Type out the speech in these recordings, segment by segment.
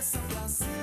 cabeça cima.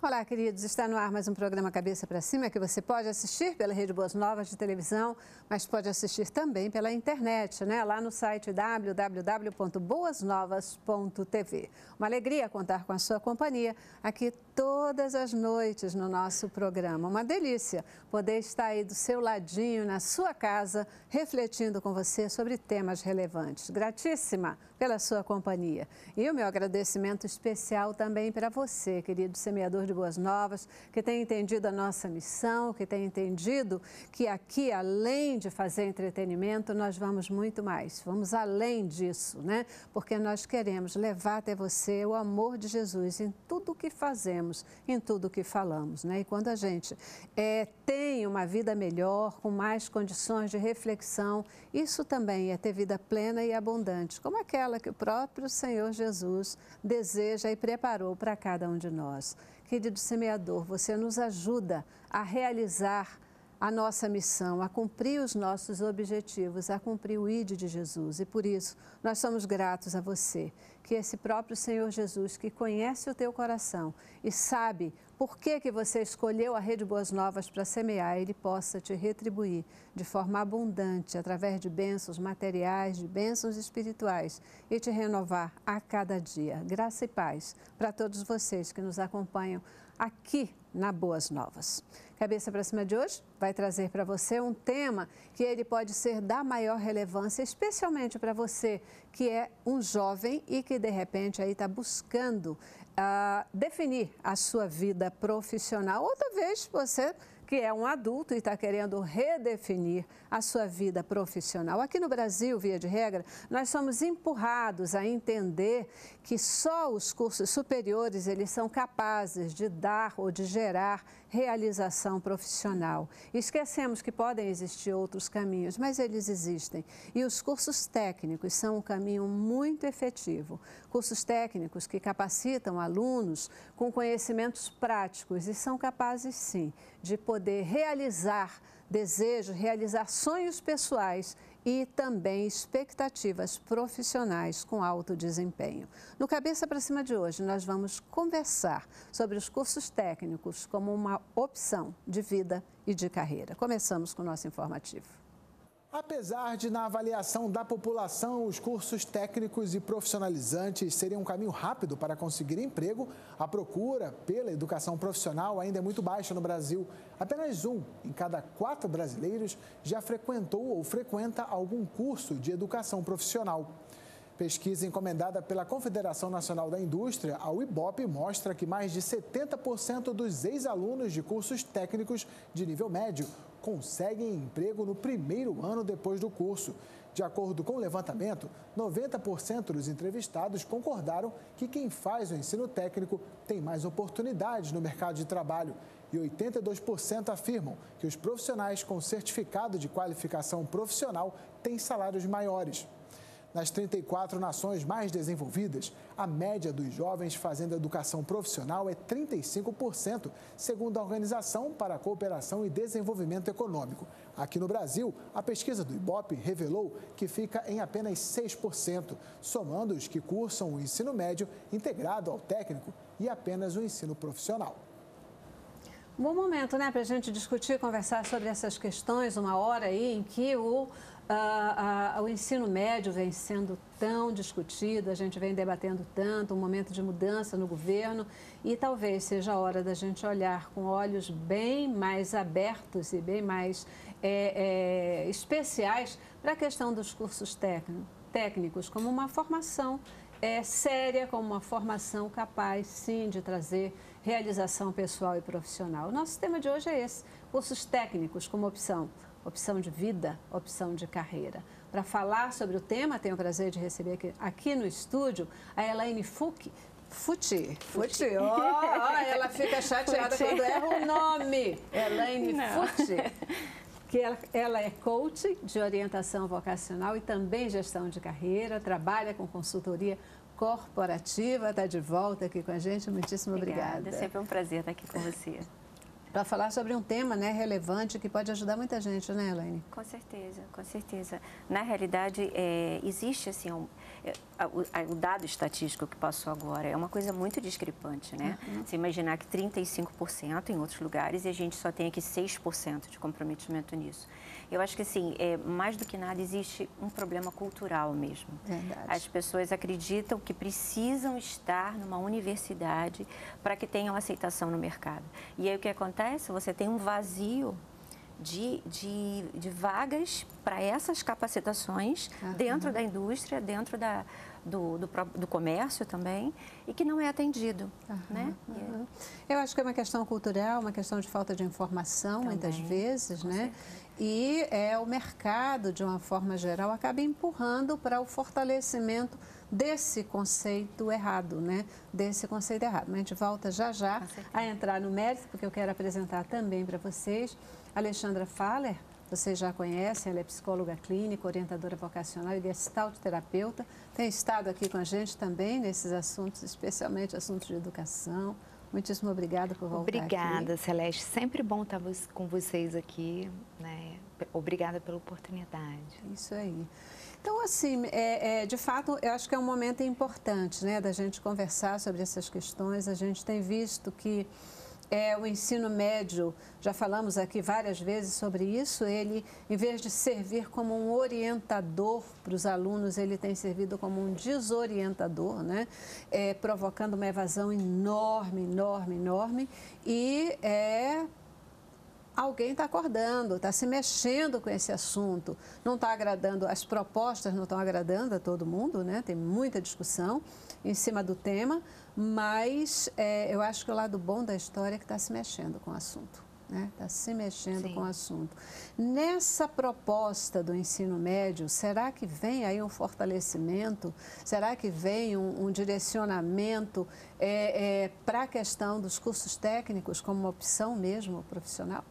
Olá, queridos. Está no ar mais um programa Cabeça para Cima que você pode assistir pela Rede Boas Novas de televisão, mas pode assistir também pela internet, né? Lá no site www.boasnovas.tv. Uma alegria contar com a sua companhia aqui todas as noites no nosso programa. Uma delícia poder estar aí do seu ladinho, na sua casa, refletindo com você sobre temas relevantes. Gratíssima pela sua companhia. E o meu agradecimento especial também para você, querido semeador de boas novas, que tem entendido a nossa missão, que tem entendido que aqui, além de fazer entretenimento, nós vamos muito mais. Vamos além disso, né? Porque nós queremos levar até você o amor de Jesus em tudo o que fazemos em tudo o que falamos. Né? E quando a gente é, tem uma vida melhor, com mais condições de reflexão, isso também é ter vida plena e abundante, como aquela que o próprio Senhor Jesus deseja e preparou para cada um de nós. Querido semeador, você nos ajuda a realizar a nossa missão, a cumprir os nossos objetivos, a cumprir o ID de Jesus. E por isso, nós somos gratos a você que esse próprio Senhor Jesus, que conhece o teu coração e sabe por que, que você escolheu a Rede Boas Novas para semear, ele possa te retribuir de forma abundante, através de bênçãos materiais, de bênçãos espirituais e te renovar a cada dia. Graça e paz para todos vocês que nos acompanham aqui na Boas Novas. Cabeça para cima de hoje vai trazer para você um tema que ele pode ser da maior relevância, especialmente para você que é um jovem e que de repente aí está buscando uh, definir a sua vida profissional ou talvez você que é um adulto e está querendo redefinir a sua vida profissional. Aqui no Brasil, via de regra, nós somos empurrados a entender que só os cursos superiores eles são capazes de dar ou de gerar realização profissional. Esquecemos que podem existir outros caminhos, mas eles existem. E os cursos técnicos são um caminho muito efetivo. Cursos técnicos que capacitam alunos com conhecimentos práticos e são capazes, sim, de poder realizar desejos, realizar sonhos pessoais e também expectativas profissionais com alto desempenho. No Cabeça para Cima de hoje, nós vamos conversar sobre os cursos técnicos como uma opção de vida e de carreira. Começamos com o nosso informativo. Apesar de, na avaliação da população, os cursos técnicos e profissionalizantes seriam um caminho rápido para conseguir emprego, a procura pela educação profissional ainda é muito baixa no Brasil. Apenas um em cada quatro brasileiros já frequentou ou frequenta algum curso de educação profissional. Pesquisa encomendada pela Confederação Nacional da Indústria, a UIBOP, mostra que mais de 70% dos ex-alunos de cursos técnicos de nível médio conseguem emprego no primeiro ano depois do curso. De acordo com o levantamento, 90% dos entrevistados concordaram que quem faz o ensino técnico tem mais oportunidades no mercado de trabalho e 82% afirmam que os profissionais com certificado de qualificação profissional têm salários maiores. Nas 34 nações mais desenvolvidas, a média dos jovens fazendo educação profissional é 35%, segundo a Organização para a Cooperação e Desenvolvimento Econômico. Aqui no Brasil, a pesquisa do IBOP revelou que fica em apenas 6%, somando os que cursam o ensino médio integrado ao técnico e apenas o ensino profissional. Bom momento, né, para a gente discutir, conversar sobre essas questões, uma hora aí em que o Uh, uh, o ensino médio vem sendo tão discutido, a gente vem debatendo tanto, um momento de mudança no governo e talvez seja a hora da gente olhar com olhos bem mais abertos e bem mais é, é, especiais para a questão dos cursos técnicos, como uma formação é, séria, como uma formação capaz, sim, de trazer realização pessoal e profissional. O nosso tema de hoje é esse, cursos técnicos como opção opção de vida, opção de carreira. Para falar sobre o tema, tenho o prazer de receber aqui, aqui no estúdio a Elaine Fucci. Futi, Futi, oh, oh, ela fica chateada Futi. quando erra o nome. Elaine Futi que ela, ela, é coach de orientação vocacional e também gestão de carreira, trabalha com consultoria corporativa, está de volta aqui com a gente. Muitíssimo obrigada. obrigada. É sempre um prazer estar aqui com você para falar sobre um tema né, relevante que pode ajudar muita gente, né, Elaine? Com certeza, com certeza. Na realidade, é, existe assim, um, o, dado estatístico que passou agora é uma coisa muito discrepante, né? Uhum. Você imaginar que 35% em outros lugares e a gente só tem aqui 6% de comprometimento nisso. Eu acho que, assim, é, mais do que nada, existe um problema cultural mesmo. Verdade. As pessoas acreditam que precisam estar numa universidade para que tenham aceitação no mercado. E aí o que acontece? Você tem um vazio de, de, de vagas para essas capacitações uhum. dentro da indústria, dentro da, do, do, do, comércio também, e que não é atendido. Uhum, né? Uhum. Eu acho que é uma questão cultural, uma questão de falta de informação, também, muitas vezes, né? Certeza. E é, o mercado, de uma forma geral, acaba empurrando para o fortalecimento desse conceito errado, né? Desse conceito errado. Mas a gente volta já já a entrar no mérito, porque eu quero apresentar também para vocês Alexandra Faller, vocês já conhecem, ela é psicóloga clínica, orientadora vocacional e gestalt terapeuta. Tem estado aqui com a gente também nesses assuntos, especialmente assuntos de educação. Muitíssimo obrigada por voltar Obrigada, aqui. Celeste. Sempre bom estar com vocês aqui. Né? Obrigada pela oportunidade. Isso aí. Então, assim, é, é, de fato, eu acho que é um momento importante né, da gente conversar sobre essas questões. A gente tem visto que é, o ensino médio, já falamos aqui várias vezes sobre isso, ele, em vez de servir como um orientador para os alunos, ele tem servido como um desorientador, né? É, provocando uma evasão enorme, enorme, enorme. E é, alguém está acordando, está se mexendo com esse assunto. Não está agradando, as propostas não estão agradando a todo mundo, né? tem muita discussão em cima do tema, mas é, eu acho que o lado bom da história é que está se mexendo com o assunto. Está né? Tá se mexendo Sim. com o assunto. Nessa proposta do ensino médio, será que vem aí um fortalecimento? Será que vem um, um direcionamento é, é, para a questão dos cursos técnicos como uma opção mesmo profissional?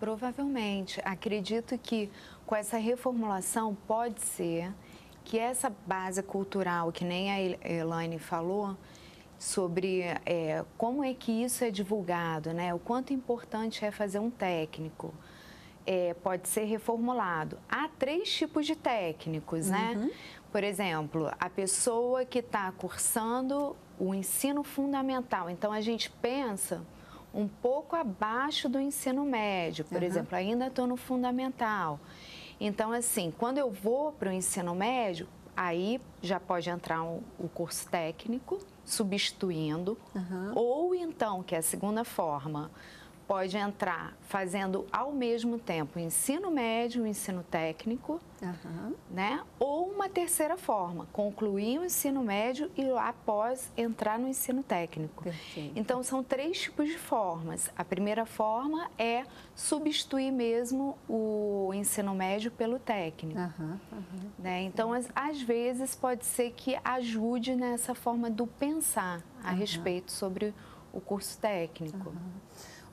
Provavelmente. Acredito que com essa reformulação pode ser que essa base cultural, que nem a Elaine falou, sobre é, como é que isso é divulgado, né? o quanto importante é fazer um técnico. É, pode ser reformulado. Há três tipos de técnicos, né? Uhum. Por exemplo, a pessoa que está cursando o ensino fundamental. Então, a gente pensa um pouco abaixo do ensino médio, por uhum. exemplo, ainda estou no fundamental. Então, assim, quando eu vou para o ensino médio, aí já pode entrar um, o curso técnico, substituindo, uhum. ou então, que é a segunda forma, pode entrar fazendo ao mesmo tempo ensino médio e ensino técnico, uhum. né? Ou uma terceira forma, concluir o ensino médio e após entrar no ensino técnico. Perfeito. Então são três tipos de formas. A primeira forma é substituir mesmo o ensino médio pelo técnico. Uhum. Uhum. Né? Então às, às, vezes pode ser que ajude nessa forma do pensar a respeito sobre o curso técnico.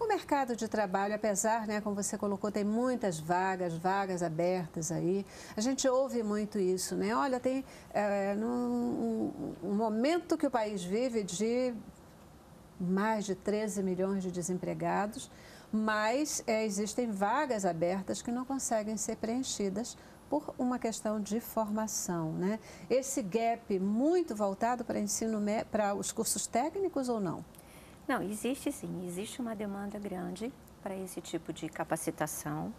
O mercado de trabalho, apesar, né, como você colocou, tem muitas vagas, vagas abertas aí. A gente ouve muito isso, né? Olha, tem é, num, um momento que o país vive de mais de 13 milhões de desempregados, mas é, existem vagas abertas que não conseguem ser preenchidas por uma questão de formação, né? Esse gap muito voltado para ensino para os cursos técnicos ou não? Não, existe sim, existe uma demanda grande para esse tipo de capacitação,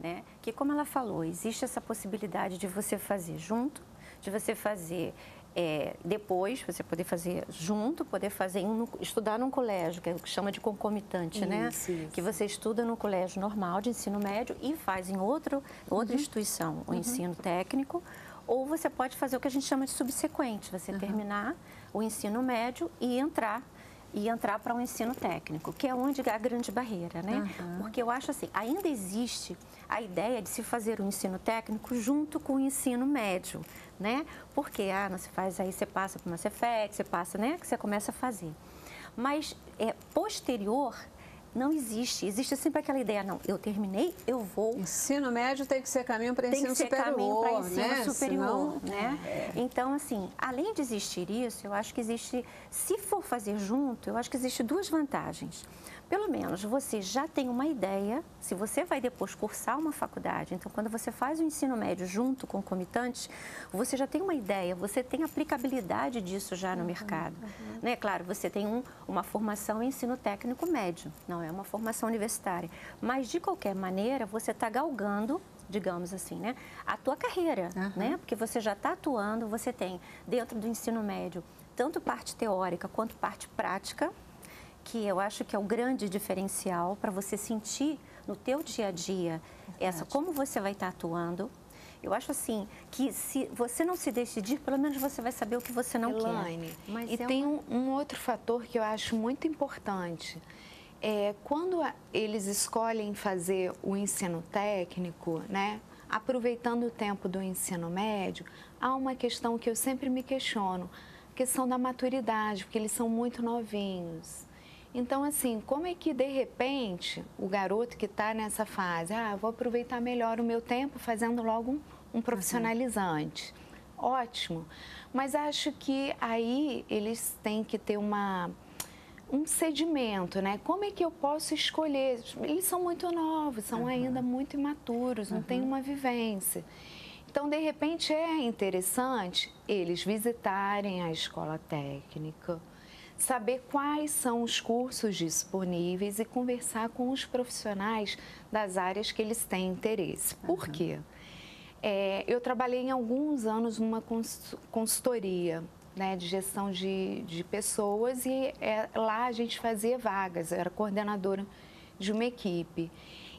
né? Que como ela falou, existe essa possibilidade de você fazer junto, de você fazer é, depois, você poder fazer junto, poder fazer um, estudar num colégio, que é o que chama de concomitante, né? isso, né? Isso. Que você estuda no colégio normal de ensino médio e faz em outro, outra uhum. instituição o uhum. ensino técnico, ou você pode fazer o que a gente chama de subsequente, você uhum. terminar o ensino médio e entrar e entrar para o um ensino técnico, que é onde é a grande barreira, né? Uhum. Porque eu acho assim, ainda existe a ideia de se fazer o um ensino técnico junto com o ensino médio, né? Porque ah, você faz aí, você passa para uma Cefet, você passa, né? Que você começa a fazer. Mas é posterior não existe. Existe sempre aquela ideia, não, eu terminei, eu vou. Ensino médio tem que ser caminho para ensino superior. Tem que ser caminho para ensino né? superior, Senão... né? É. Então, assim, além de existir isso, eu acho que existe, se for fazer junto, eu acho que existe duas vantagens. Pelo menos você já tem uma ideia, se você vai depois cursar uma faculdade, então quando você faz o ensino médio junto com comitantes, você já tem uma ideia, você tem aplicabilidade disso já no uhum, mercado. Uhum. Né? Claro, você tem um, uma formação em ensino técnico médio, não é uma formação universitária, mas de qualquer maneira você está galgando digamos assim, né? A tua carreira, uhum. né? Porque você já está atuando, você tem dentro do ensino médio tanto parte teórica quanto parte prática, que eu acho que é o grande diferencial para você sentir no teu dia a dia essa como você vai estar tá atuando. Eu acho assim que se você não se decidir, pelo menos você vai saber o que você não Elaine, quer. Mas e é tem uma... um, um outro fator que eu acho muito importante. É, quando eles escolhem fazer o ensino técnico, né, aproveitando o tempo do ensino médio, há uma questão que eu sempre me questiono, a questão da maturidade, porque eles são muito novinhos. Então, assim, como é que de repente o garoto que está nessa fase, ah, vou aproveitar melhor o meu tempo fazendo logo um, um profissionalizante. Uhum. Ótimo. Mas acho que aí eles têm que ter uma um sedimento, né? Como é que eu posso escolher? Eles são muito novos, são uhum. ainda muito imaturos, não uhum. têm uma vivência. Então, de repente, é interessante eles visitarem a escola técnica, saber quais são os cursos disponíveis e conversar com os profissionais das áreas que eles têm interesse. Por quê? É, eu trabalhei em alguns anos numa consultoria né, de gestão de, de pessoas e é, lá a gente fazia vagas, eu era coordenadora de uma equipe.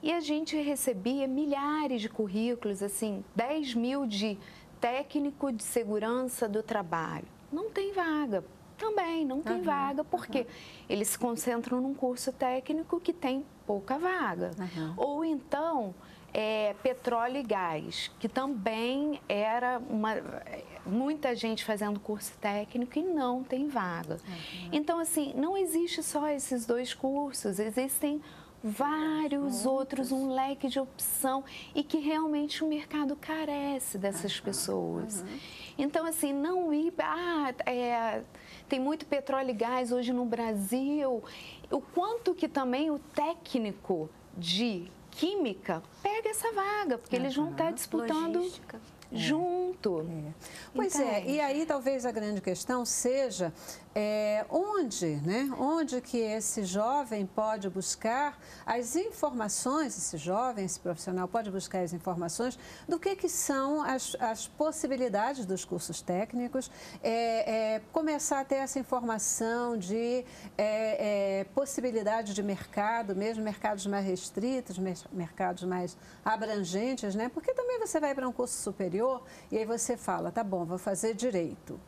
E a gente recebia milhares de currículos, assim, 10 mil de técnico de segurança do trabalho. Não tem vaga, também não tem uhum, vaga, porque uhum. eles se concentram num curso técnico que tem pouca vaga. Uhum. Ou então, é, petróleo e gás, que também era uma, muita gente fazendo curso técnico e não tem vaga. Então, assim, não existe só esses dois cursos, existem vários outros, um leque de opção e que realmente o mercado carece dessas pessoas. Então, assim, não ir. Ah, é, tem muito petróleo e gás hoje no Brasil. O quanto que também o técnico de química pega essa vaga, porque uhum. eles vão estar disputando. Logística junto. É. Pois Entende? é, e aí talvez a grande questão seja é, onde, né? Onde que esse jovem pode buscar as informações, esse jovem, esse profissional pode buscar as informações do que, que são as, as possibilidades dos cursos técnicos, é, é, começar a ter essa informação de é, é, possibilidade de mercado, mesmo mercados mais restritos, mercados mais abrangentes, né? Porque também você vai para um curso superior e aí você fala, tá bom, vou fazer direito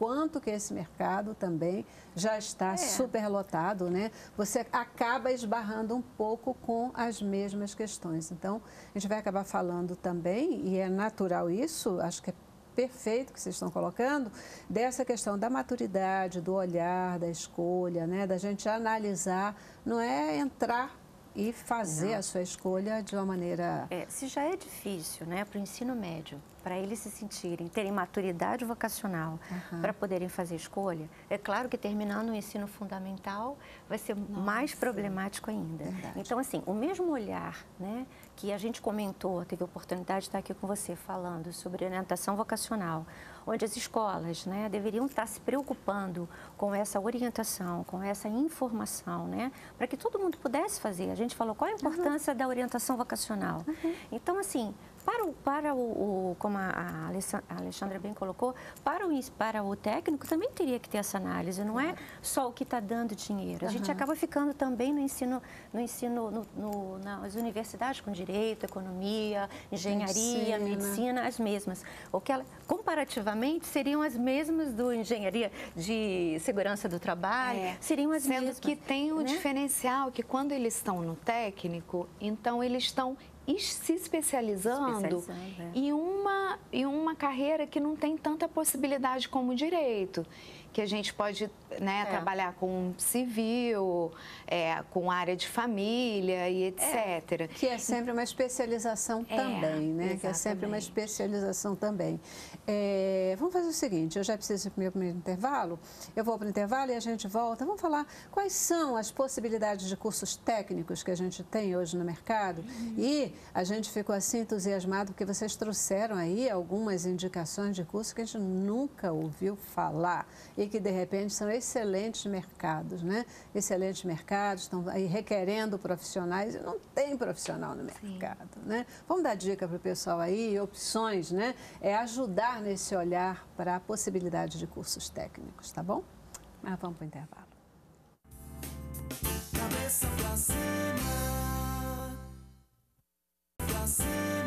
quanto que esse mercado também já está é. superlotado, né? Você acaba esbarrando um pouco com as mesmas questões. Então, a gente vai acabar falando também, e é natural isso, acho que é perfeito que vocês estão colocando, dessa questão da maturidade, do olhar, da escolha, né? Da gente analisar, não é entrar e fazer não. a sua escolha de uma maneira... É, se já é difícil, né, para o ensino médio, para eles se sentirem, terem maturidade vocacional uhum. para poderem fazer escolha, é claro que terminando o ensino fundamental vai ser Nossa. mais problemático ainda. Verdade. Então, assim, o mesmo olhar né, que a gente comentou, teve a oportunidade de estar aqui com você falando sobre orientação vocacional, onde as escolas né, deveriam estar se preocupando com essa orientação, com essa informação, né, para que todo mundo pudesse fazer. A gente falou qual a importância uhum. da orientação vocacional. Uhum. Então, assim, para o, para o, o como a Alexandra bem colocou, para o, para o técnico também teria que ter essa análise, não é só o que está dando dinheiro. A uhum. gente acaba ficando também no ensino, no ensino no, no, nas universidades com direito, economia, engenharia, medicina, medicina as mesmas. O que ela, comparativamente seriam as mesmas do engenharia de segurança do trabalho, é. seriam as Sendo mesmas. Sendo que tem o um né? diferencial que quando eles estão no técnico, então eles estão se especializando, especializando é. em um uma, em uma carreira que não tem tanta possibilidade como direito que a gente pode né, é. trabalhar com civil, é, com área de família e etc. É, que é sempre uma especialização é, também, né? Exatamente. Que é sempre uma especialização também. É, vamos fazer o seguinte, eu já preciso ir para o primeiro intervalo, eu vou para o intervalo e a gente volta. Vamos falar quais são as possibilidades de cursos técnicos que a gente tem hoje no mercado. Uhum. E a gente ficou assim entusiasmado porque vocês trouxeram aí algumas indicações de curso que a gente nunca ouviu falar e que de repente são excelentes mercados, né? Excelentes mercados, estão aí requerendo profissionais e não tem profissional no mercado, Sim. né? Vamos dar dica para o pessoal aí, opções, né? É ajudar nesse olhar para a possibilidade de cursos técnicos, tá bom? Mas vamos para o intervalo. Cabeça pra cima, pra cima.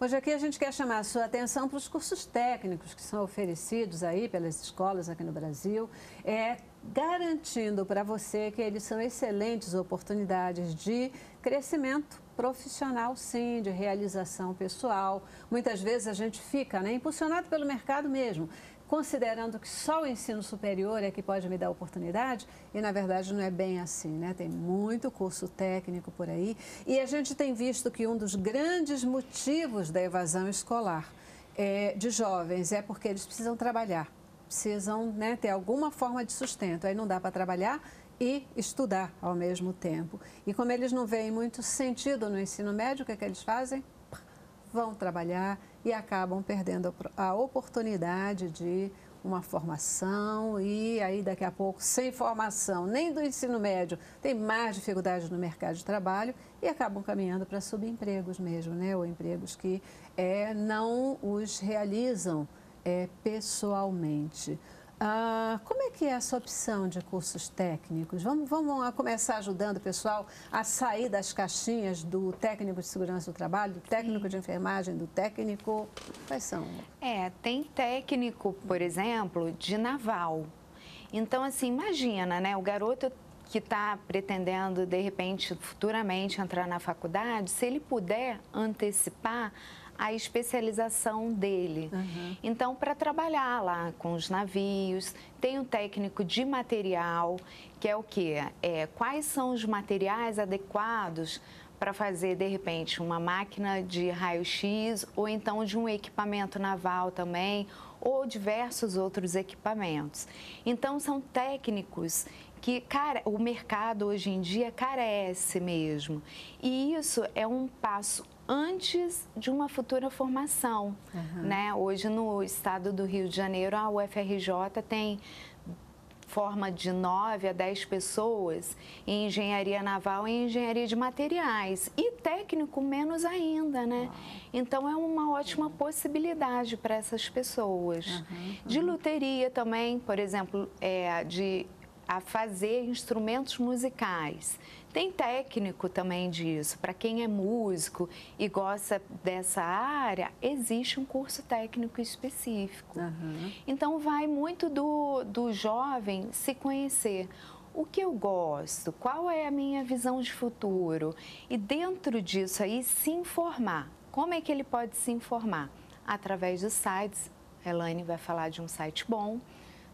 Hoje aqui a gente quer chamar a sua atenção para os cursos técnicos que são oferecidos aí pelas escolas aqui no Brasil, é, garantindo para você que eles são excelentes oportunidades de crescimento profissional, sim, de realização pessoal. Muitas vezes a gente fica né, impulsionado pelo mercado mesmo considerando que só o ensino superior é que pode me dar oportunidade, e na verdade não é bem assim, né? Tem muito curso técnico por aí, e a gente tem visto que um dos grandes motivos da evasão escolar é, de jovens é porque eles precisam trabalhar, precisam né, ter alguma forma de sustento, aí não dá para trabalhar e estudar ao mesmo tempo. E como eles não veem muito sentido no ensino médio, o que, é que eles fazem? Vão trabalhar e acabam perdendo a oportunidade de uma formação e aí daqui a pouco, sem formação nem do ensino médio, tem mais dificuldade no mercado de trabalho e acabam caminhando para subempregos mesmo, né? ou empregos que é, não os realizam é, pessoalmente. Ah, como é que é essa opção de cursos técnicos? Vamos, vamos começar ajudando o pessoal a sair das caixinhas do técnico de segurança do trabalho, do técnico Sim. de enfermagem, do técnico. Quais são? É, tem técnico, por exemplo, de naval. Então, assim, imagina, né? O garoto que está pretendendo, de repente, futuramente entrar na faculdade, se ele puder antecipar a especialização dele. Uhum. Então, para trabalhar lá com os navios, tem um técnico de material, que é o quê? É, quais são os materiais adequados para fazer, de repente, uma máquina de raio-x ou então de um equipamento naval também, ou diversos outros equipamentos. Então, são técnicos que cara, o mercado hoje em dia carece mesmo. E isso é um passo antes de uma futura formação. Uhum. Né? Hoje, no estado do Rio de Janeiro, a UFRJ tem forma de 9 a 10 pessoas em engenharia naval e engenharia de materiais. E técnico, menos ainda, né? Então, é uma ótima possibilidade para essas pessoas. Uhum, uhum. De luteria também, por exemplo, é, de a fazer instrumentos musicais. Tem técnico também disso. Para quem é músico e gosta dessa área, existe um curso técnico específico. Uhum. Então, vai muito do, do jovem se conhecer. O que eu gosto? Qual é a minha visão de futuro? E dentro disso aí, se informar. Como é que ele pode se informar? Através dos sites. A Elaine vai falar de um site bom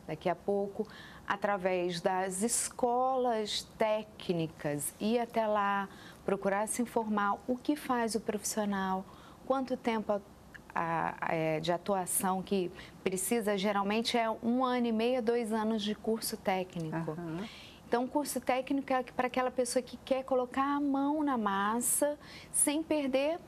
daqui a pouco através das escolas técnicas, ir até lá, procurar se informar o que faz o profissional, quanto tempo é, de atuação que precisa, geralmente é um ano e meio, dois anos de curso técnico. Uhum. Então, curso técnico é para aquela pessoa que quer colocar a mão na massa sem perder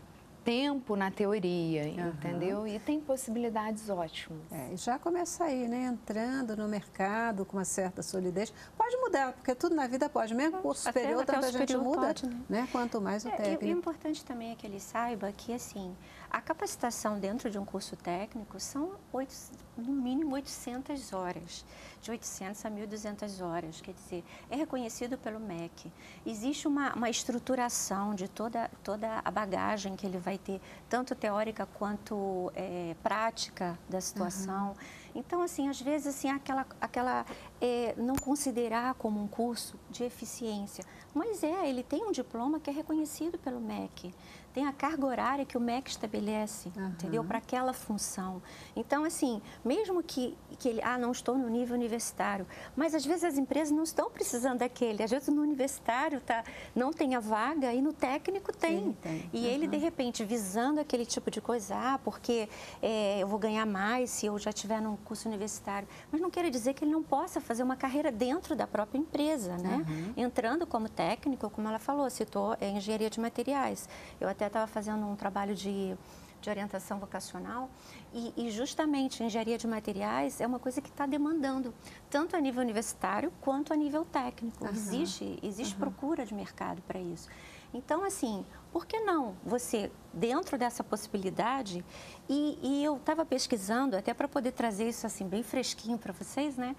tempo na teoria, uhum. entendeu? E tem possibilidades ótimas. É, já começa aí, né? Entrando no mercado com uma certa solidez. Pode mudar, porque tudo na vida pode. Mesmo curso superior, até, tanta gente muda, pode, né? né? Quanto mais o é, técnico. E, o importante também é que ele saiba que, assim, a capacitação dentro de um curso técnico são, 8, no mínimo, 800 horas. De 800 a 1.200 horas. Quer dizer, é reconhecido pelo MEC. Existe uma, uma estruturação de toda, toda a bagagem que ele vai ter, tanto teórica quanto é, prática da situação. Uhum. Então, assim, às vezes, assim, aquela, aquela é, não considerar como um curso de eficiência. Mas é, ele tem um diploma que é reconhecido pelo MEC tem a carga horária que o MEC estabelece, uhum. entendeu? Para aquela função. Então, assim, mesmo que, que ele, ah, não estou no nível universitário, mas às vezes as empresas não estão precisando daquele. Às vezes no universitário tá, não tem a vaga e no técnico tem. Sim, tem. E uhum. ele, de repente, visando aquele tipo de coisa, ah, porque é, eu vou ganhar mais se eu já estiver num curso universitário. Mas não quer dizer que ele não possa fazer uma carreira dentro da própria empresa, né? Uhum. Entrando como técnico, como ela falou, citou é, engenharia de materiais. Eu até estava fazendo um trabalho de, de orientação vocacional e, e, justamente engenharia de materiais é uma coisa que está demandando, tanto a nível universitário quanto a nível técnico. Uhum. Existe, existe uhum. procura de mercado para isso. Então, assim, por que não você, dentro dessa possibilidade, e, e eu estava pesquisando, até para poder trazer isso assim bem fresquinho para vocês, né?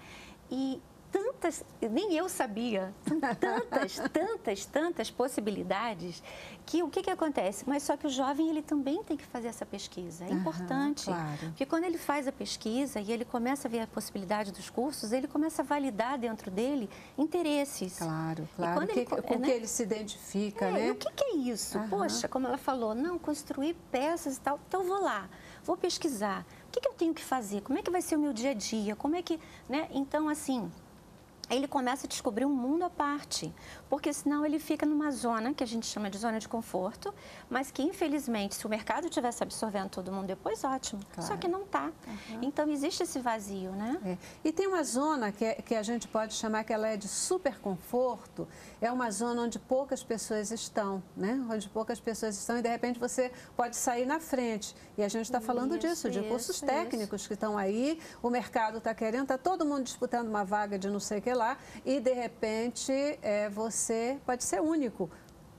E tantas, nem eu sabia, tantas, tantas, tantas possibilidades que o que, que acontece? Mas só que o jovem ele também tem que fazer essa pesquisa. É uhum, importante. Claro. Porque quando ele faz a pesquisa e ele começa a ver a possibilidade dos cursos, ele começa a validar dentro dele interesses. Claro, claro. Que, ele, com né? que ele se identifica, é, né? E o que, que é isso? Uhum. Poxa, como ela falou, não, construir peças e tal. Então vou lá, vou pesquisar. O que, que eu tenho que fazer? Como é que vai ser o meu dia a dia? Como é que. Né? Então, assim ele começa a descobrir um mundo à parte, porque senão ele fica numa zona que a gente chama de zona de conforto, mas que infelizmente, se o mercado estivesse absorvendo todo mundo depois, ótimo. Claro. Só que não está. Uhum. Então existe esse vazio, né? É. E tem uma zona que, é, que a gente pode chamar que ela é de super conforto, é uma zona onde poucas pessoas estão, né? Onde poucas pessoas estão e de repente você pode sair na frente. E a gente está falando disso, de cursos isso, técnicos isso. que estão aí, o mercado está querendo, está todo mundo disputando uma vaga de não sei o que lá, e de repente é, você pode ser único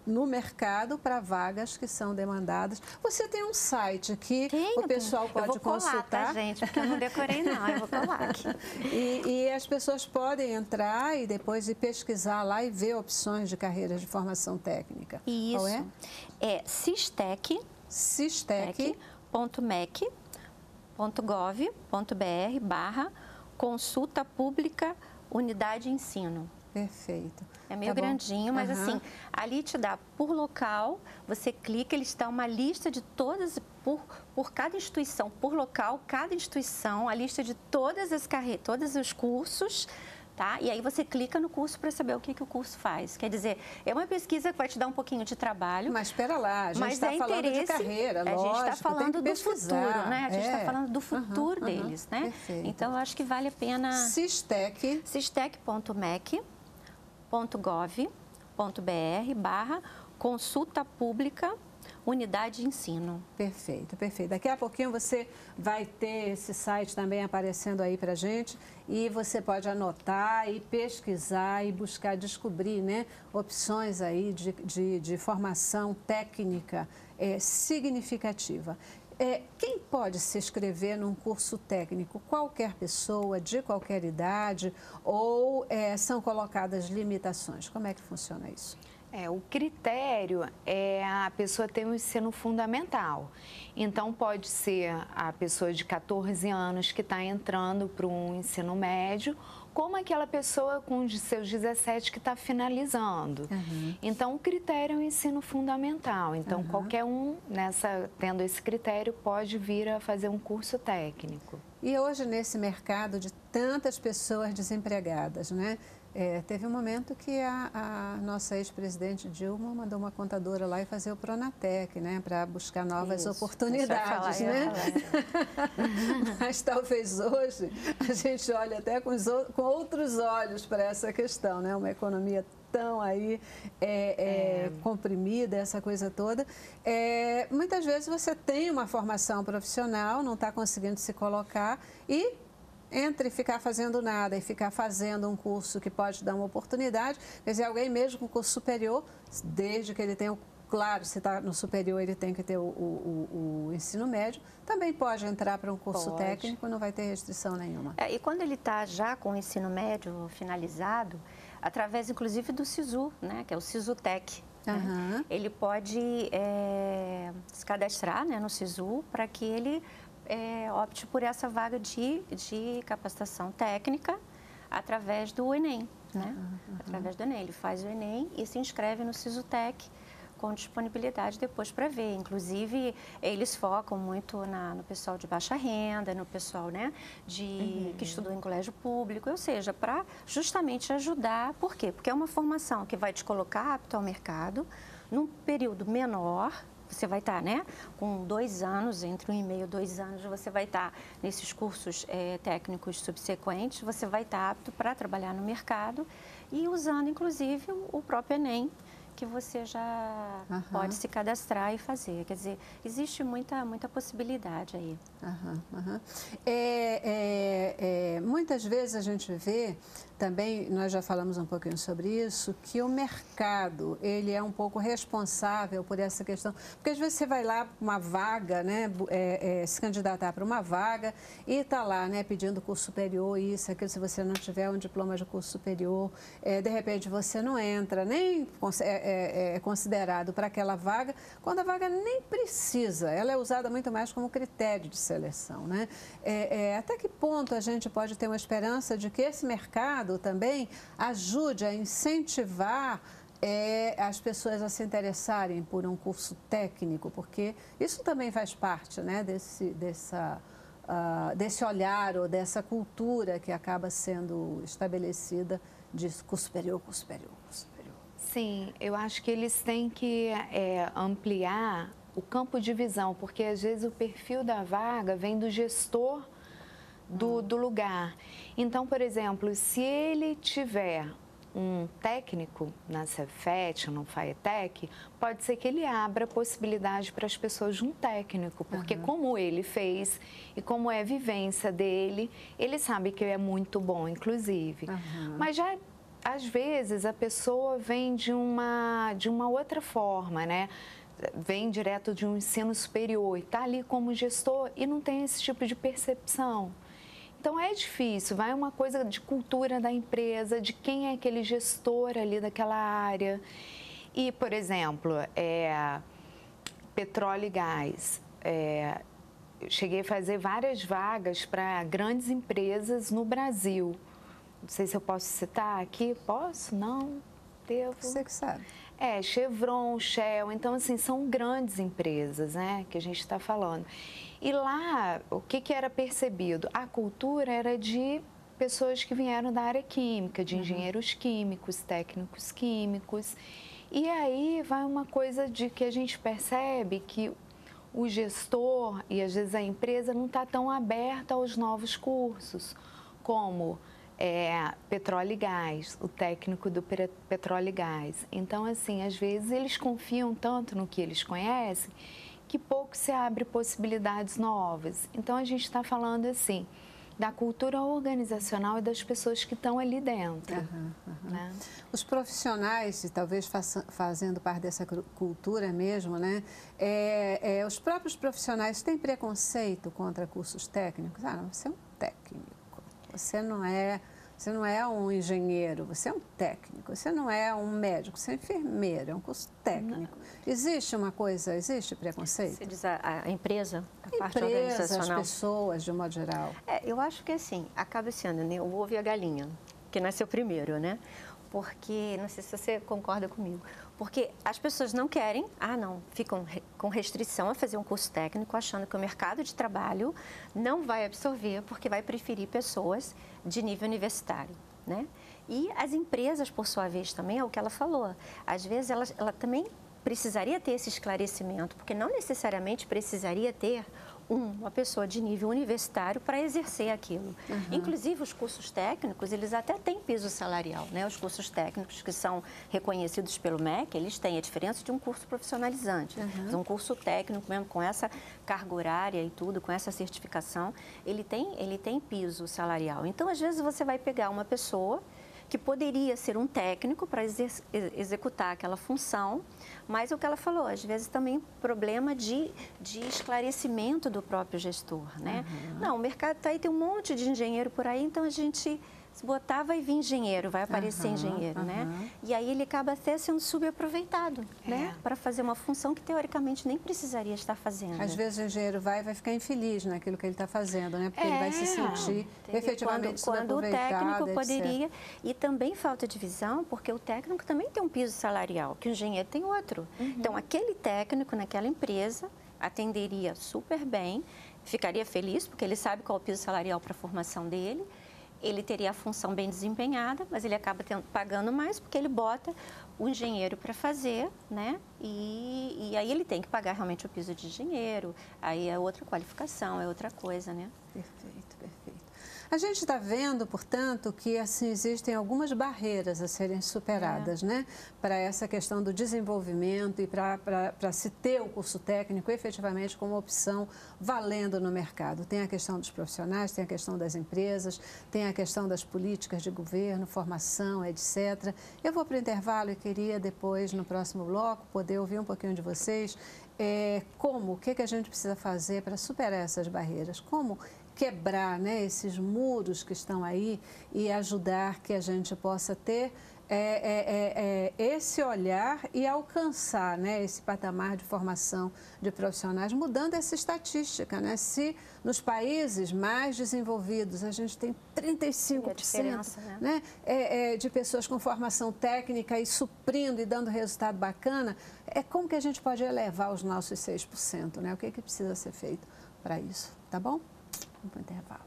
no mercado para vagas que são demandadas. Você tem um site que Tenho, o pessoal pode eu vou colar, consultar. Tá, gente, porque eu não decorei não, eu vou colar aqui. E, e, as pessoas podem entrar e depois ir pesquisar lá e ver opções de carreiras de formação técnica. Isso. Qual é? É Sistec. Sistec.mec.gov.br barra consulta pública unidade ensino. Perfeito. É meio tá grandinho, mas uhum. assim, ali te dá por local, você clica, ele está uma lista de todas, por, por cada instituição, por local, cada instituição, a lista de todas as carreiras, todos os cursos, Tá? E aí você clica no curso para saber o que, que o curso faz. Quer dizer, é uma pesquisa que vai te dar um pouquinho de trabalho. Mas espera lá, a gente está é falando de carreira, A gente está falando do futuro, né? A gente está é. falando do futuro uhum, deles, uhum, né? Perfeito. Então, eu acho que vale a pena... Sistec. Sistec.mec.gov.br barra consulta pública unidade de ensino. Perfeito, perfeito. Daqui a pouquinho você vai ter esse site também aparecendo aí para gente e você pode anotar e pesquisar e buscar descobrir né, opções aí de, de, de formação técnica é, significativa. É, quem pode se inscrever num curso técnico? Qualquer pessoa, de qualquer idade, ou é, são colocadas limitações? Como é que funciona isso? É, o critério é a pessoa ter um ensino fundamental. Então, pode ser a pessoa de 14 anos que está entrando para um ensino médio, como aquela pessoa com os seus 17 que está finalizando. Uhum. Então, o critério é o ensino fundamental. Então, uhum. qualquer um, nessa, tendo esse critério, pode vir a fazer um curso técnico. E hoje, nesse mercado de tantas pessoas desempregadas, né? É, teve um momento que a, a nossa ex-presidente Dilma mandou uma contadora lá e fazer o Pronatec, né, para buscar novas Isso, oportunidades, falar, né? Mas talvez hoje a gente olhe até com, os, com outros olhos para essa questão, né? Uma economia tão aí é, é, é. comprimida, essa coisa toda. É, muitas vezes você tem uma formação profissional, não está conseguindo se colocar e entre ficar fazendo nada e ficar fazendo um curso que pode dar uma oportunidade, quer dizer, alguém mesmo com curso superior, desde que ele tenha, claro, se está no superior ele tem que ter o, o, o, ensino médio, também pode entrar para um curso pode. técnico, não vai ter restrição nenhuma. É, e quando ele está já com o ensino médio finalizado, através inclusive do SISU, né, que é o SISUTEC, Uhum. Né? Ele pode é, se cadastrar né, no SISU para que ele é, opte por essa vaga de, de capacitação técnica através do Enem, né? Uhum. Através do Enem. Ele faz o Enem e se inscreve no SISUTEC com disponibilidade depois para ver. Inclusive, eles focam muito na, no pessoal de baixa renda, no pessoal né, de, uhum. que estudou em colégio público, ou seja, para justamente ajudar. Por quê? Porque é uma formação que vai te colocar apto ao mercado num período menor, você vai estar, né, com dois anos, entre um e meio, dois anos, você vai estar nesses cursos é, técnicos subsequentes, você vai estar apto para trabalhar no mercado e usando, inclusive, o próprio Enem, que você já uhum. pode se cadastrar e fazer. Quer dizer, existe muita, muita possibilidade aí. Uhum, uhum. É, é, é, muitas vezes a gente vê também, nós já falamos um pouquinho sobre isso, que o mercado, ele é um pouco responsável por essa questão. Porque às vezes você vai lá para uma vaga, né, é, é, se candidatar para uma vaga e está lá, né, pedindo curso superior, isso, aquilo, se você não tiver um diploma de curso superior, é, de repente você não entra, nem é, é, é considerado para aquela vaga, quando a vaga nem precisa, ela é usada muito mais como critério de seleção, né? É, até que ponto a gente pode ter uma esperança de que esse mercado Estado também ajude a incentivar é, as pessoas a se interessarem por um curso técnico, porque isso também faz parte né, desse, dessa, uh, desse olhar ou dessa cultura que acaba sendo estabelecida de curso superior, curso superior, curso superior. Sim, eu acho que eles têm que é, ampliar o campo de visão, porque às vezes o perfil da vaga vem do gestor do, do lugar. Então, por exemplo, se ele tiver um técnico na Cefet, no FAETEC, pode ser que ele abra possibilidade para as pessoas de um técnico, porque uhum. como ele fez e como é a vivência dele, ele sabe que é muito bom, inclusive. Uhum. Mas já às vezes a pessoa vem de uma de uma outra forma, né? Vem direto de um ensino superior e está ali como gestor e não tem esse tipo de percepção. Então é difícil, vai uma coisa de cultura da empresa, de quem é aquele gestor ali daquela área. E, por exemplo, é, petróleo e gás. É, eu cheguei a fazer várias vagas para grandes empresas no Brasil. Não sei se eu posso citar aqui. Posso? Não? Devo? Você que sabe. É, Chevron, Shell. Então, assim, são grandes empresas, né, que a gente está falando. E lá, o que, que era percebido? A cultura era de pessoas que vieram da área química, de uhum. engenheiros químicos, técnicos químicos. E aí vai uma coisa de que a gente percebe que o gestor e às vezes a empresa não está tão aberta aos novos cursos, como é, petróleo e gás, o técnico do petróleo e gás. Então, assim, às vezes eles confiam tanto no que eles conhecem que pouco se abre possibilidades novas. Então a gente está falando assim da cultura organizacional e das pessoas que estão ali dentro. Uhum, uhum. Né? Os profissionais, talvez fazendo parte dessa cultura mesmo, né? É, é, os próprios profissionais têm preconceito contra cursos técnicos. Ah, não, você é um técnico, você não é você não é um engenheiro, você é um técnico. Você não é um médico, você é enfermeiro, é um curso técnico. Não. Existe uma coisa, existe preconceito? Você diz a, a empresa, a empresa, parte organizacional? as pessoas, de um modo geral. É, eu acho que assim, acaba sendo né, o ovo e a galinha, que nasceu primeiro, né? Porque, não sei se você concorda comigo, porque as pessoas não querem, ah, não, ficam com restrição a fazer um curso técnico, achando que o mercado de trabalho não vai absorver, porque vai preferir pessoas de nível universitário, né? E as empresas, por sua vez, também é o que ela falou. Às vezes, ela, ela também precisaria ter esse esclarecimento, porque não necessariamente precisaria ter uma pessoa de nível universitário para exercer aquilo. Uhum. Inclusive, os cursos técnicos, eles até têm piso salarial, né? Os cursos técnicos que são reconhecidos pelo MEC, eles têm a diferença de um curso profissionalizante. Uhum. Um curso técnico, mesmo com essa carga horária e tudo, com essa certificação, ele tem, ele tem piso salarial. Então, às vezes, você vai pegar uma pessoa que poderia ser um técnico para executar aquela função, mas é o que ela falou, às vezes também problema de, de esclarecimento do próprio gestor, né? Uhum. Não, o mercado está aí, tem um monte de engenheiro por aí, então a gente Se botar, vai vir engenheiro, vai aparecer Aham, engenheiro, né? aham. E aí ele acaba até sendo subaproveitado, né? É. Para fazer uma função que teoricamente nem precisaria estar fazendo. Às vezes o engenheiro vai vai ficar infeliz naquilo que ele está fazendo, né? Porque ele vai se É. sentir Entendeu? efetivamente quando, quando o técnico etc. poderia e também falta de visão porque o técnico também tem um piso salarial que o engenheiro tem outro então aquele técnico naquela empresa atenderia super bem ficaria feliz porque ele sabe qual é o piso salarial para a formação dele ele teria a função bem desempenhada mas ele acaba tendo- pagando mais porque ele bota o engenheiro para fazer né e, e aí ele tem que pagar realmente o piso de engenheiro aí é outra qualificação é outra coisa né Perfeito, perfeito. A gente está vendo, portanto, que assim existem algumas barreiras a serem superadas, né? Para essa questão do desenvolvimento e para se ter o curso técnico efetivamente como opção valendo no mercado. Tem a questão dos profissionais, tem a questão das empresas, tem a questão das políticas de governo, formação, etc. Eu vou para o intervalo e queria depois, no próximo bloco, poder ouvir um pouquinho de vocês é, como, o que, que a gente precisa fazer para superar essas barreiras, como quebrar né, esses muros que estão aí e ajudar que a gente possa ter é, é, é, é, esse olhar e alcançar né, esse patamar de formação de profissionais, mudando essa estatística. Né? Se nos países mais desenvolvidos a gente tem 35% E a diferença, né? né, é, é, de pessoas com formação técnica e suprindo e dando resultado bacana, é como que a gente pode elevar os nossos 6%? Né? O que, que precisa ser feito para isso? Tá bom? O intervalo.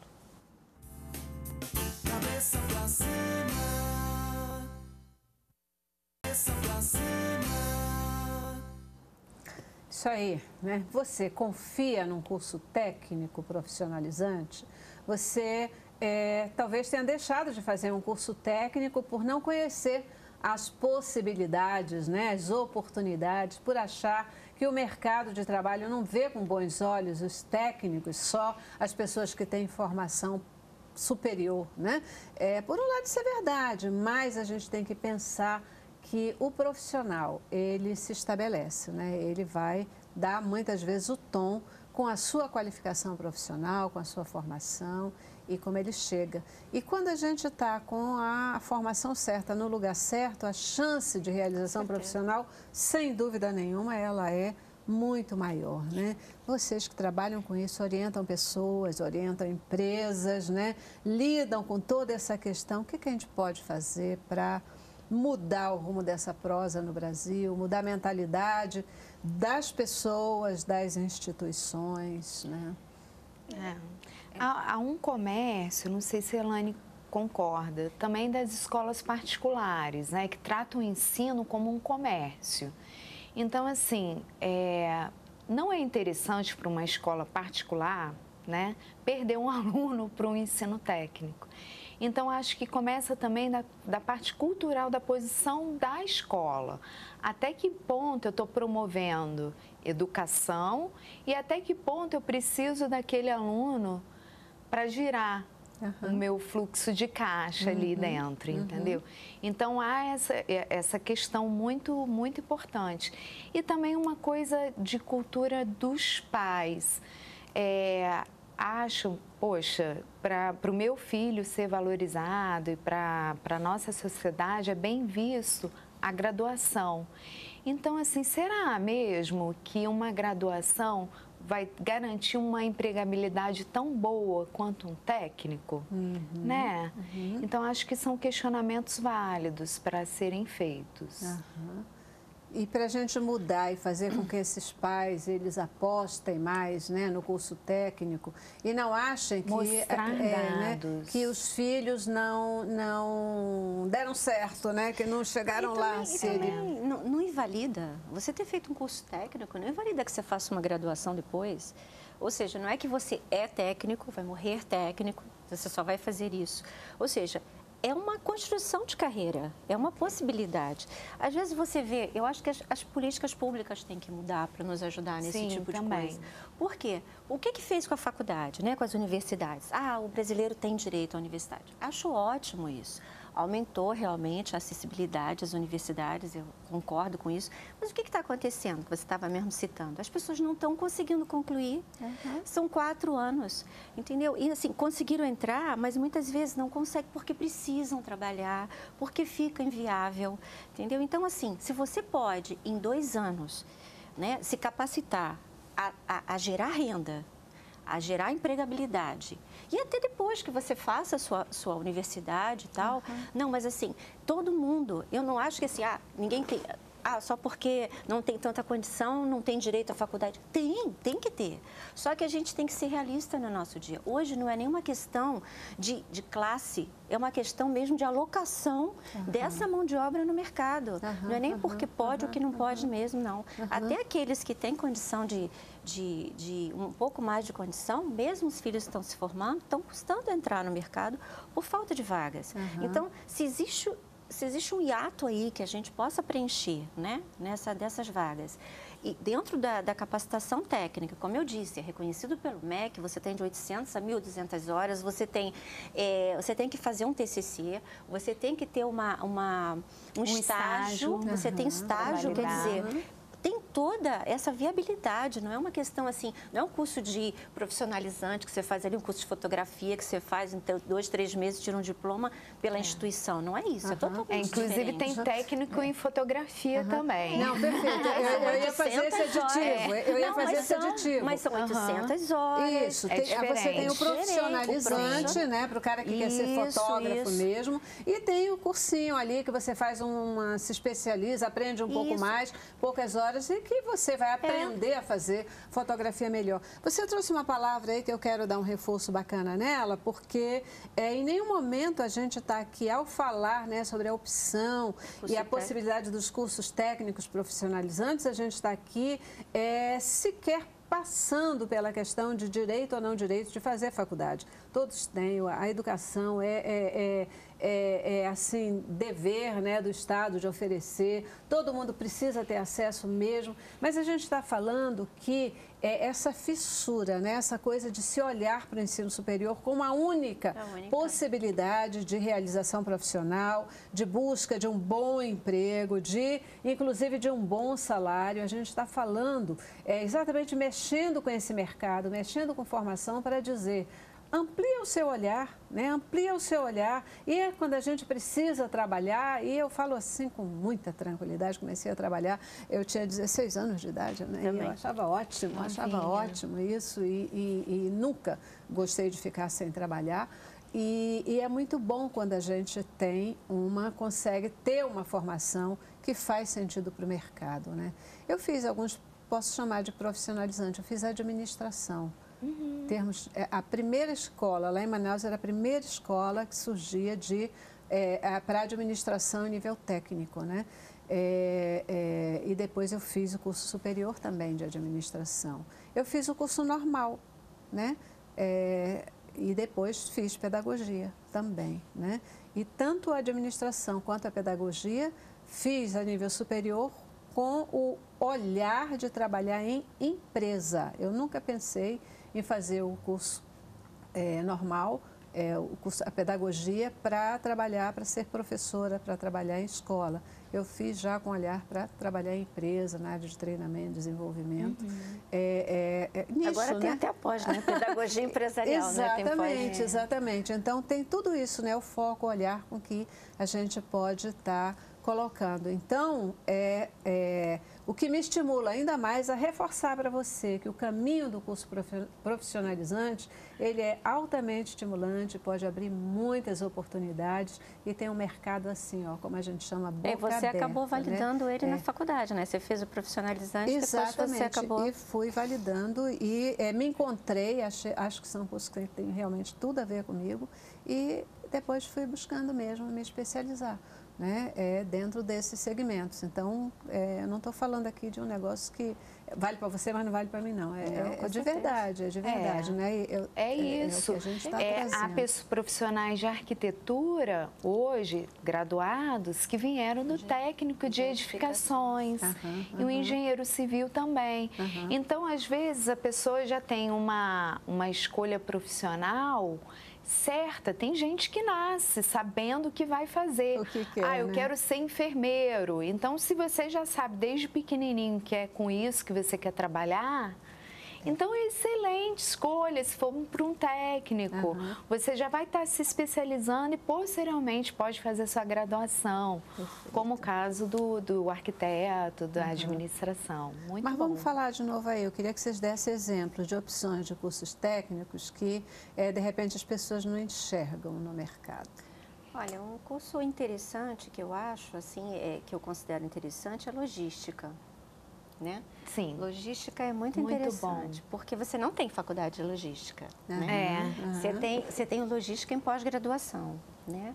Cabeça pra cima. Cabeça pra cima. Isso aí, né? Você confia num curso técnico profissionalizante? Você é, talvez tenha deixado de fazer um curso técnico por não conhecer as possibilidades, né, as oportunidades, por achar que o mercado de trabalho não vê com bons olhos os técnicos, só as pessoas que têm formação superior, né? É, por um lado isso é verdade, mas a gente tem que pensar que o profissional ele se estabelece, né? Ele vai dar muitas vezes o tom com a sua qualificação profissional, com a sua formação e como ele chega. E quando a gente está com a formação certa no lugar certo, a chance de realização profissional, sem dúvida nenhuma, ela é muito maior, né? Vocês que trabalham com isso orientam pessoas, orientam empresas, né? Lidam com toda essa questão. O que, que a gente pode fazer para mudar o rumo dessa prosa no Brasil, mudar a mentalidade das pessoas, das instituições, né? É. Há, há um comércio, não sei se a Elane concorda, também das escolas particulares, né, que tratam o ensino como um comércio. Então, assim, é, não é interessante para uma escola particular né, perder um aluno para um ensino técnico. Então, acho que começa também da, da parte cultural da posição da escola. Até que ponto eu estou promovendo educação e até que ponto eu preciso daquele aluno para girar o meu fluxo de caixa ali dentro, entendeu? Então há essa, essa questão muito, muito importante. E também uma coisa de cultura dos pais. É, acho, poxa, para o meu filho ser valorizado e para a nossa sociedade é bem visto a graduação. Então, assim, será mesmo que uma graduação vai garantir uma empregabilidade tão boa quanto um técnico, né? Então acho que são questionamentos válidos para serem feitos. Aham. E para a gente mudar e fazer com que esses pais eles apostem mais né, no curso técnico e não achem que, Mostrar né, dados. que os filhos não, não deram certo, né, que não chegaram E lá. também- se ele- também não, não invalida. Você ter feito um curso técnico não invalida que você faça uma graduação depois. Ou seja, não é que você é técnico, vai morrer técnico, você só vai fazer isso. Ou seja, é uma construção de carreira, é uma possibilidade. Às vezes você vê, eu acho que as, as políticas públicas têm que mudar para nos ajudar nesse Sim, tipo de também. coisa. Por quê? O que, que fez com a faculdade, né, com as universidades? Ah, o brasileiro tem direito à universidade. Acho ótimo isso. Aumentou realmente a acessibilidade às universidades, eu concordo com isso. Mas o que está acontecendo, que você estava mesmo citando? As pessoas não estão conseguindo concluir. Uhum. São quatro anos, entendeu? E assim, conseguiram entrar, mas muitas vezes não conseguem porque precisam trabalhar, porque fica inviável, entendeu? Então, assim, se você pode, em dois anos, né, se capacitar a, a, a gerar renda, a gerar empregabilidade. E até depois que você faça a sua, sua universidade e tal. Uhum. Não, mas assim, todo mundo, eu não acho que assim, ah, ninguém tem ah, só porque não tem tanta condição, não tem direito à faculdade. Tem, tem que ter. Só que a gente tem que ser realista no nosso dia. Hoje não é nenhuma questão de, de classe, é uma questão mesmo de alocação uhum. dessa mão de obra no mercado. Uhum, não é nem porque pode ou que não pode mesmo, não. Até aqueles que têm condição de, de, de, um pouco mais de condição, mesmo os filhos estão se formando, estão custando entrar no mercado por falta de vagas. Então, se existe se existe um hiato aí que a gente possa preencher, né, nessa dessas vagas. E dentro da, da, capacitação técnica, como eu disse, é reconhecido pelo MEC, você tem de 800 a 1.200 horas, você tem, é, você tem que fazer um TCC, você tem que ter uma, uma um, um estágio, estágio, você uhum, tem estágio, quer dizer, tem toda essa viabilidade, não é uma questão assim, não é um curso de profissionalizante que você faz ali, um curso de fotografia que você faz em dois, três meses, tira um diploma pela é. instituição, não é isso, uhum. é totalmente é, Inclusive diferente. tem técnico é. em fotografia uhum. também. Não, perfeito, eu, eu ia fazer esse aditivo, eu ia não, fazer esse são, aditivo. Mas são 800 uhum. horas. Isso, é tem, você tem o profissionalizante, né, para o cara que isso, quer ser fotógrafo isso. mesmo, e tem o cursinho ali que você faz uma, se especializa, aprende um isso. pouco mais, poucas horas horas e que você vai aprender é. a fazer fotografia melhor. Você trouxe uma palavra aí que eu quero dar um reforço bacana nela, porque é, em nenhum momento a gente está aqui, ao falar né, sobre a opção e a possibilidade dos cursos técnicos profissionalizantes, a gente está aqui é, sequer passando pela questão de direito ou não direito de fazer faculdade. Todos têm, a educação é, é, é é, é, assim dever né, do Estado de oferecer, todo mundo precisa ter acesso mesmo, mas a gente está falando que é essa fissura, né, essa coisa de se olhar para o ensino superior como a única, a única. possibilidade de realização profissional, de busca de um bom emprego, de inclusive de um bom salário. A gente está falando é, exatamente mexendo com esse mercado, mexendo com formação para dizer amplia o seu olhar, né? amplia o seu olhar. E é quando a gente precisa trabalhar, e eu falo assim com muita tranquilidade, comecei a trabalhar, eu tinha 16 anos de idade, né? E eu achava ótimo, achava ótimo isso, e, e, e, nunca gostei de ficar sem trabalhar. E, e é muito bom quando a gente tem uma, consegue ter uma formação que faz sentido para o mercado. Né? Eu fiz alguns, posso chamar de profissionalizante, eu fiz administração. Uhum. Termos, é, a primeira escola lá em Manaus era a primeira escola que surgia de é, para administração em nível técnico, né? É, é, e depois eu fiz o curso superior também de administração. Eu fiz o curso normal, né? É, e depois fiz pedagogia também, né? E tanto a administração quanto a pedagogia fiz a nível superior com o olhar de trabalhar em empresa. Eu nunca pensei em fazer o curso é, normal, é, o curso, a pedagogia, para trabalhar, para ser professora, para trabalhar em escola. Eu fiz já com olhar para trabalhar em empresa, na área de treinamento, desenvolvimento. Uhum. É, é, é Agora tem né? até pós, né? Pedagogia empresarial, exatamente, né? exatamente. Então tem tudo isso, né? O foco, o olhar com que a gente pode estar tá colocando. Então, é, é o que me estimula ainda mais a reforçar para você que o caminho do curso profissionalizante, ele é altamente estimulante, pode abrir muitas oportunidades e tem um mercado assim, ó, como a gente chama, boca E você aberta, acabou validando né? ele é. na faculdade, né? Você fez o profissionalizante, Exatamente, você acabou... e fui validando e é, me encontrei, achei, acho que são cursos que têm realmente tudo a ver comigo e depois fui buscando mesmo me especializar né, é dentro desses segmentos. Então, é, eu não estou falando aqui de um negócio que vale para você, mas não vale para mim, não. É, Não, é- é de verdade, é de verdade, É. né? Eu- É isso. É, que a gente está É, há profissionais de arquitetura, hoje, graduados, que vieram do técnico de edificações Aham, e o engenheiro civil também. Então, às vezes, a pessoa já tem uma, uma escolha profissional certa. Tem gente que nasce sabendo o que vai fazer. O que quer, ah, eu né? quero ser enfermeiro. Então, se você já sabe desde pequenininho que é com isso que você quer trabalhar, então é excelente escolha se for para um técnico. Você já vai estar se especializando e posteriormente pode fazer sua graduação, como o caso do, do arquiteto, da administração. Muito Mas bom. vamos falar de novo aí. Eu queria que vocês dessem exemplos de opções de cursos técnicos que, eh, de repente, as pessoas não enxergam no mercado. Olha, um curso interessante que eu acho, assim, é, que eu considero interessante é logística, né? Sim. Logística é muito, Muito interessante, porque você não tem faculdade de logística, né? É. Você tem, você tem logística em pós-graduação, né?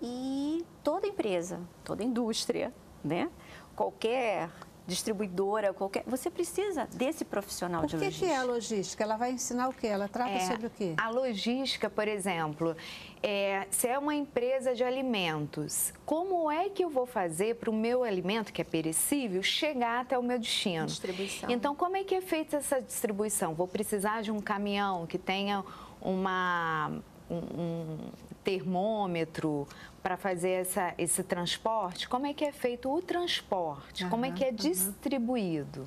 E toda empresa, toda indústria, né? Qualquer distribuidora, qualquer, você precisa desse profissional O de logística. que é a logística? Ela vai ensinar o quê? Ela trata É, sobre o quê? A logística, por exemplo, é, se é uma empresa de alimentos, como é que eu vou fazer para o meu alimento, que é perecível, chegar até o meu destino? Distribuição. Então, como é que é feita essa distribuição? Vou precisar de um caminhão que tenha uma, um, um termômetro para fazer essa, esse transporte? Como é que é feito o transporte? como é que é distribuído?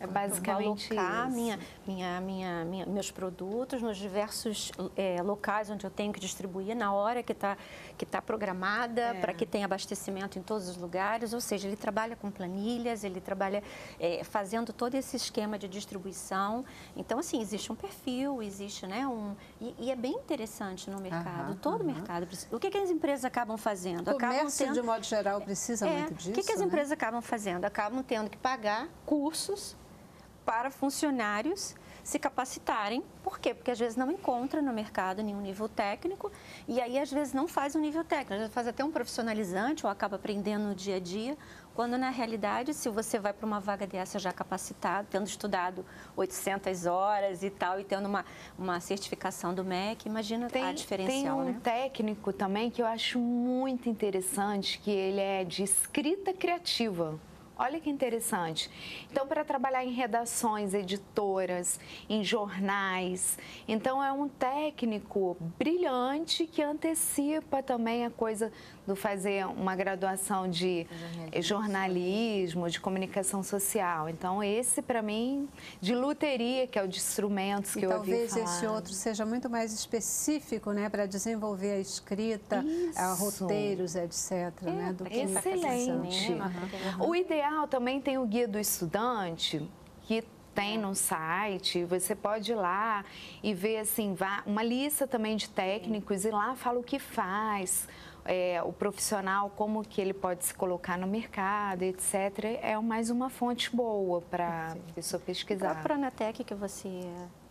É basicamente eu vou alocar isso. minha, minha, minha, minha- meus produtos nos diversos eh, locais onde eu tenho que distribuir na hora que está que tá programada, É. para que tenha abastecimento em todos os lugares. Ou seja, ele trabalha com planilhas, ele trabalha eh, fazendo todo esse esquema de distribuição. Então, assim, existe um perfil, existe, né, um... E, e é bem interessante no mercado, Aham, todo mercado. O que, que as empresas acabam fazendo? O acabam comércio, tendo- de modo geral, precisa é, muito disso, O que, que as né? empresas acabam fazendo? Acabam tendo que pagar cursos para funcionários se capacitarem. Por quê? Porque às vezes não encontra no mercado nenhum nível técnico e aí às vezes não faz um nível técnico, às vezes faz até um profissionalizante ou acaba aprendendo no dia a dia, quando na realidade, se você vai para uma vaga dessa já capacitado, tendo estudado 800 horas e tal, e tendo uma, uma certificação do MEC, imagina a Tem, diferencial, tem um né? técnico também que eu acho muito interessante, que ele é de escrita criativa. Olha que interessante. Então, para trabalhar em redações, editoras, em jornais. Então, é um técnico brilhante que antecipa também a coisa do fazer uma graduação de jornalismo, de comunicação social. Então, esse, para mim, de luteria, que é o de instrumentos que E eu ouvi talvez esse outro seja muito mais específico, né, para desenvolver a escrita, a roteiros, etc. né, do Excelente. cinema, O ideal também tem o guia do estudante, que tem no site, você pode ir lá e ver assim, uma lista também de técnicos e lá fala o que faz, é, o profissional, como que ele pode se colocar no mercado, etc. É mais uma fonte boa para a pessoa A pesquisar. Pronatec que você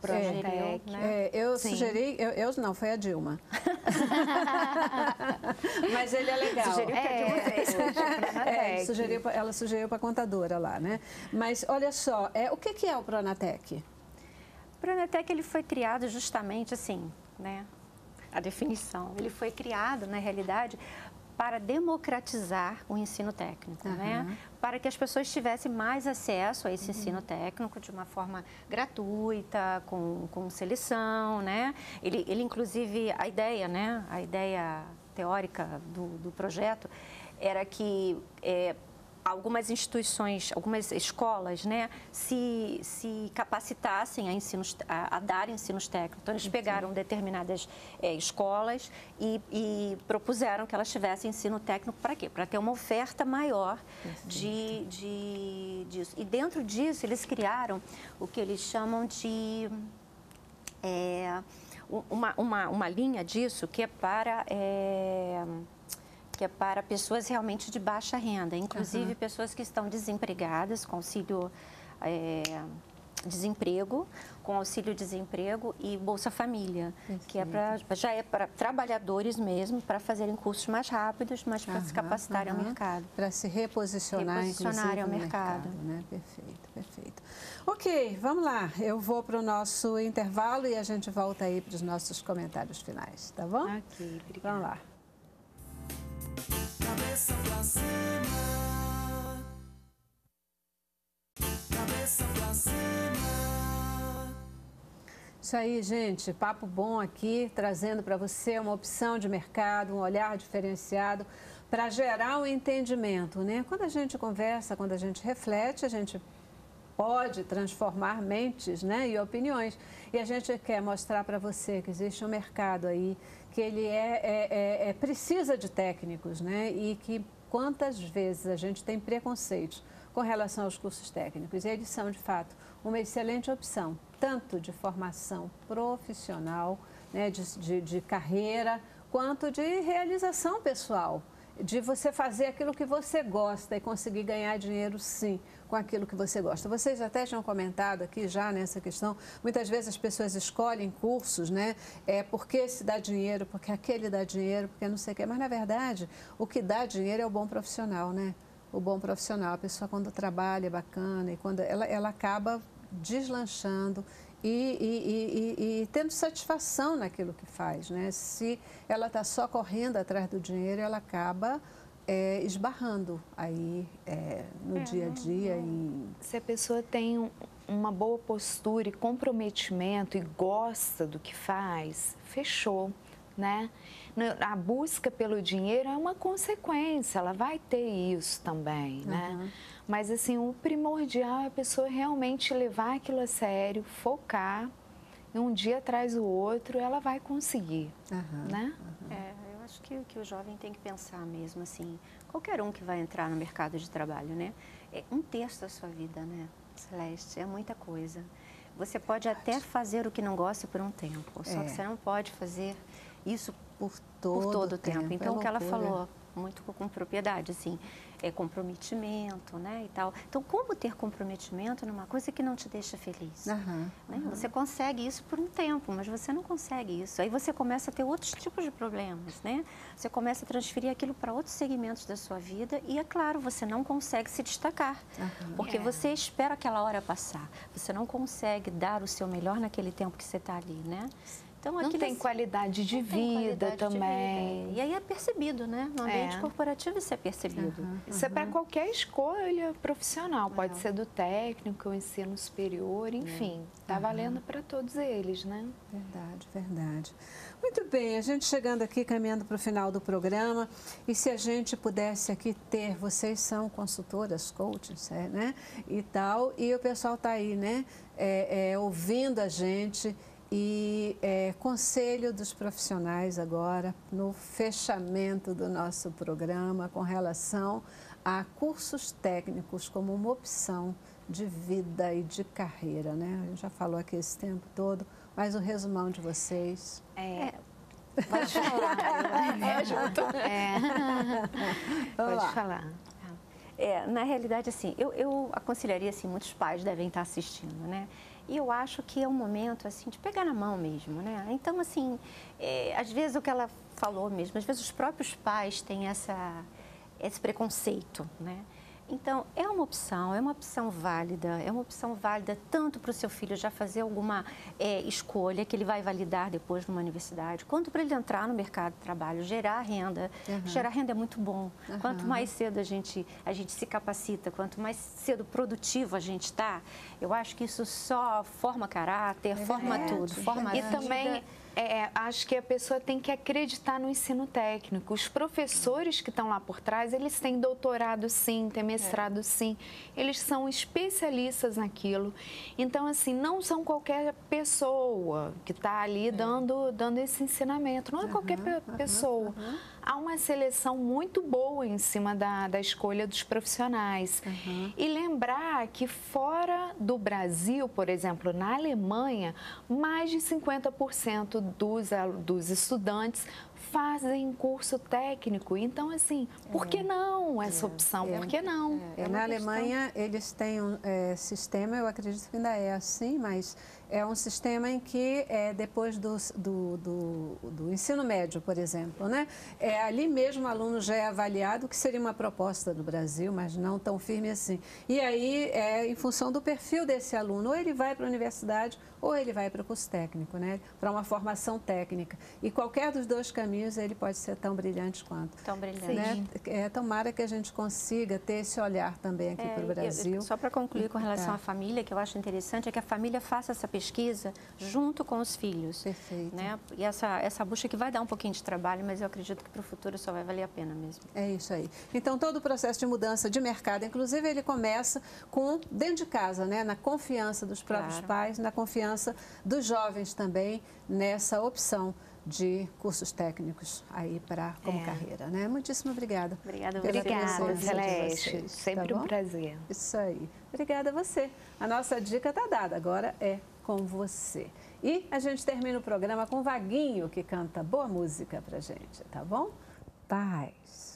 Pronatec, sugeriu, né? É, eu Sim. sugeri, eu, eu não, foi a Dilma. Mas ele é legal. Sugeriu É, Dilma fez. hoje é É, Pronatec. sugeriu ela sugeriu para a contadora lá, né? Mas olha só, é, o que, que é o Pronatec? O Pronatec ele foi criado justamente assim, né? A definição. Ele foi criado, na realidade, para democratizar o ensino técnico, né? Para que as pessoas tivessem mais acesso a esse ensino técnico de uma forma gratuita, com, com seleção, né? Ele, ele, inclusive, a ideia, né? A ideia teórica do, do projeto era que é, algumas instituições, algumas escolas, né, se, se capacitassem a, ensinos, a, a dar ensinos técnicos. Então, eles pegaram determinadas eh, escolas e, e propuseram que elas tivessem ensino técnico para quê? Para ter uma oferta maior de, de, disso. E dentro disso, eles criaram o que eles chamam de é, uma, uma, uma linha disso que é para é, que é para pessoas realmente de baixa renda, inclusive pessoas que estão desempregadas com auxílio é, desemprego, com auxílio desemprego e Bolsa Família, que é para já é para trabalhadores mesmo, para fazerem cursos mais rápidos, mas para se capacitarem ao mercado. Para se reposicionar, Reposicionarem inclusive, ao no mercado. né? Perfeito, perfeito. Ok, vamos lá. Eu vou para o nosso intervalo e a gente volta aí para os nossos comentários finais, tá bom? Ok, obrigada. Vamos lá. Cabeça pra cima. Cabeça pra cima. Isso aí, gente. Papo bom aqui, trazendo para você uma opção de mercado, um olhar diferenciado para gerar um entendimento, né? Quando a gente conversa, quando a gente reflete, a gente pode transformar mentes né, e opiniões. E a gente quer mostrar para você que existe um mercado aí, que ele é, é, é, é, precisa de técnicos, né? E que quantas vezes a gente tem preconceitos com relação aos cursos técnicos. E eles são, de fato, uma excelente opção, tanto de formação profissional, né, de, de, de carreira, quanto de realização pessoal de você fazer aquilo que você gosta e conseguir ganhar dinheiro, sim, com aquilo que você gosta. Vocês até tinham comentado aqui já nessa questão, muitas vezes as pessoas escolhem cursos, né? É porque esse dá dinheiro, porque aquele dá dinheiro, porque não sei o quê. Mas, na verdade, o que dá dinheiro é o bom profissional, né? O bom profissional, a pessoa quando trabalha é bacana e quando ela, ela acaba deslanchando e, e, e, e, tendo satisfação naquilo que faz. Né? Se ela está só correndo atrás do dinheiro, ela acaba é, esbarrando aí é, no é, dia a dia. E... Se a pessoa tem uma boa postura e comprometimento e gosta do que faz, fechou. Né? A busca pelo dinheiro é uma consequência, ela vai ter isso também, né? Uhum. Mas assim, o primordial é a pessoa realmente levar aquilo a sério, focar, e um dia atrás do outro ela vai conseguir, uhum, né? Uhum. É, acho que o que o jovem tem que pensar mesmo, assim, qualquer um que vai entrar no mercado de trabalho, né? É um terço da sua vida, né, Celeste? É muita coisa. Você pode até fazer o que não gosta por um tempo, só é. que você não pode fazer isso por todo, por todo o tempo. tempo. Então, é o que ela falou, muito com propriedade, assim, é comprometimento, né, e tal. Então, como ter comprometimento numa coisa que não te deixa feliz? Uhum, né? uhum. Você consegue isso por um tempo, mas você não consegue isso. Aí você começa a ter outros tipos de problemas, né? Você começa a transferir aquilo para outros segmentos da sua vida e, é claro, você não consegue se destacar, uhum. porque é. você espera aquela hora passar. Você não consegue dar o seu melhor naquele tempo que você está ali, né? Então, não tem qualidade de vida qualidade também. De vida. E aí é percebido, né? No ambiente é. corporativo isso é percebido. Uhum, isso é para qualquer escolha profissional. Pode ser do técnico, ensino superior, enfim. Está uhum. valendo para todos eles, né? Verdade, verdade. Muito bem, a gente chegando aqui, caminhando para o final do programa. E se a gente pudesse aqui ter, vocês são consultoras, coaches, é, né? E tal. E o pessoal está aí, né? É, é, ouvindo a gente e é, conselho dos profissionais agora no fechamento do nosso programa com relação a cursos técnicos como uma opção de vida e de carreira, né? A gente já falou aqui esse tempo todo, mas o resumão de vocês. É, Pode falar, é, junto. É. Pode lá. falar. É, na realidade, assim, eu, eu aconselharia, assim, muitos pais devem estar assistindo, né? E eu acho que é um momento, assim, de pegar na mão mesmo, né? Então, assim, é, às vezes o que ela falou mesmo, às vezes os próprios pais têm essa, esse preconceito, né? Então, é uma opção, é uma opção válida, é uma opção válida tanto para o seu filho já fazer alguma é, escolha que ele vai validar depois numa universidade, quanto para ele entrar no mercado de trabalho, gerar renda. Uhum. Gerar renda é muito bom. Uhum. Quanto mais cedo a gente, a gente se capacita, quanto mais cedo produtivo a gente está, eu acho que isso só forma caráter, é forma tudo. Forma e também é, acho que a pessoa tem que acreditar no ensino técnico. Os professores que estão lá por trás, eles têm doutorado sim, têm mestrado é. sim. Eles são especialistas naquilo. Então, assim, não são qualquer pessoa que está ali é. dando, dando esse ensinamento. Não é uhum, qualquer pessoa. Uhum há uma seleção muito boa em cima da, da escolha dos profissionais. Uhum. E lembrar que fora do Brasil, por exemplo, na Alemanha, mais de 50% dos, dos estudantes fazem curso técnico. Então, assim, por que é. não essa é. opção? É. Por que não? É. Na Alemanha, eles têm um é, sistema, eu acredito que ainda é assim, mas é um sistema em que, é, depois do, do, do, do, ensino médio, por exemplo, né, é, ali mesmo o aluno já é avaliado, que seria uma proposta do Brasil, mas não tão firme assim. E aí, é, em função do perfil desse aluno, ou ele vai para a universidade ou ele vai para o curso técnico, né, para uma formação técnica. E qualquer dos dois caminhos ele pode ser tão brilhante quanto. Tão brilhante. Né? É, tomara que a gente consiga ter esse olhar também aqui é, para o Brasil. Eu, só para concluir com relação é. à família, que eu acho interessante, é que a família faça essa pesquisa junto com os filhos. Perfeito. Né? E essa, essa busca que vai dar um pouquinho de trabalho, mas eu acredito que para o futuro só vai valer a pena mesmo. É isso aí. Então, todo o processo de mudança de mercado, inclusive, ele começa com dentro de casa, né? na confiança dos próprios claro. pais, na confiança dos jovens também nessa opção de cursos técnicos aí para como é. carreira, né? Muitíssimo obrigada. Obrigada, obrigada, Celeste. Sempre tá um prazer. Isso aí. Obrigada a você. A nossa dica está dada. Agora é com você. E a gente termina o programa com Vaguinho, que canta boa música pra gente, tá bom? Paz.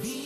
me.